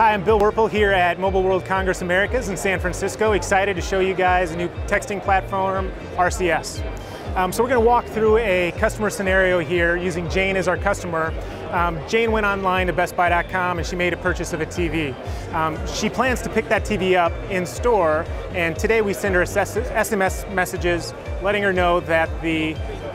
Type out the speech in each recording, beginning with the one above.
Hi, I'm Bill Werpel here at Mobile World Congress Americas in San Francisco. Excited to show you guys a new texting platform, RCS. Um, so we're going to walk through a customer scenario here using Jane as our customer. Um, Jane went online to bestbuy.com and she made a purchase of a TV. Um, she plans to pick that TV up in store and today we send her SMS messages letting her know that the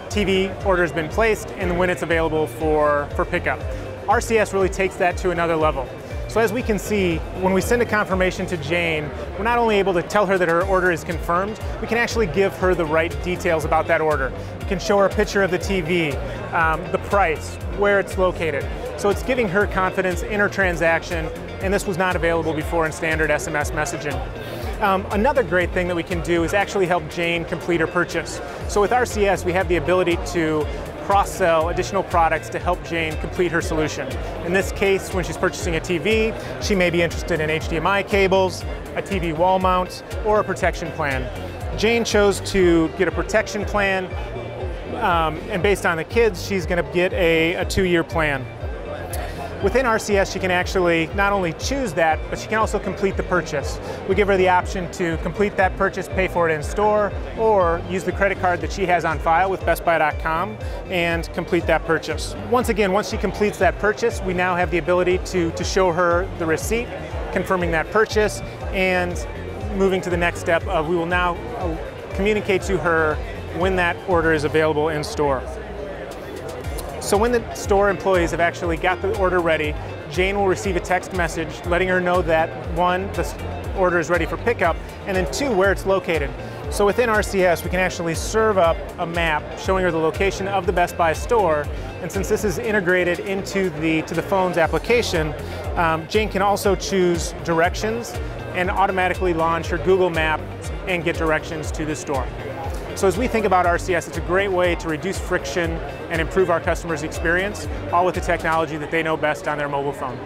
TV order has been placed and when it's available for, for pickup. RCS really takes that to another level. So as we can see, when we send a confirmation to Jane, we're not only able to tell her that her order is confirmed, we can actually give her the right details about that order. We can show her a picture of the TV, um, the price, where it's located. So it's giving her confidence in her transaction, and this was not available before in standard SMS messaging. Um, another great thing that we can do is actually help Jane complete her purchase. So with RCS, we have the ability to cross-sell additional products to help Jane complete her solution. In this case, when she's purchasing a TV, she may be interested in HDMI cables, a TV wall mount, or a protection plan. Jane chose to get a protection plan, um, and based on the kids, she's going to get a, a two-year plan. Within RCS, she can actually not only choose that, but she can also complete the purchase. We give her the option to complete that purchase, pay for it in store, or use the credit card that she has on file with BestBuy.com and complete that purchase. Once again, once she completes that purchase, we now have the ability to, to show her the receipt, confirming that purchase, and moving to the next step of we will now uh, communicate to her when that order is available in store. So when the store employees have actually got the order ready, Jane will receive a text message letting her know that one, the order is ready for pickup, and then two, where it's located. So within RCS, we can actually serve up a map showing her the location of the Best Buy store. And since this is integrated into the to the phone's application, um, Jane can also choose directions and automatically launch her Google Map and get directions to the store. So as we think about RCS, it's a great way to reduce friction and improve our customers' experience, all with the technology that they know best on their mobile phone.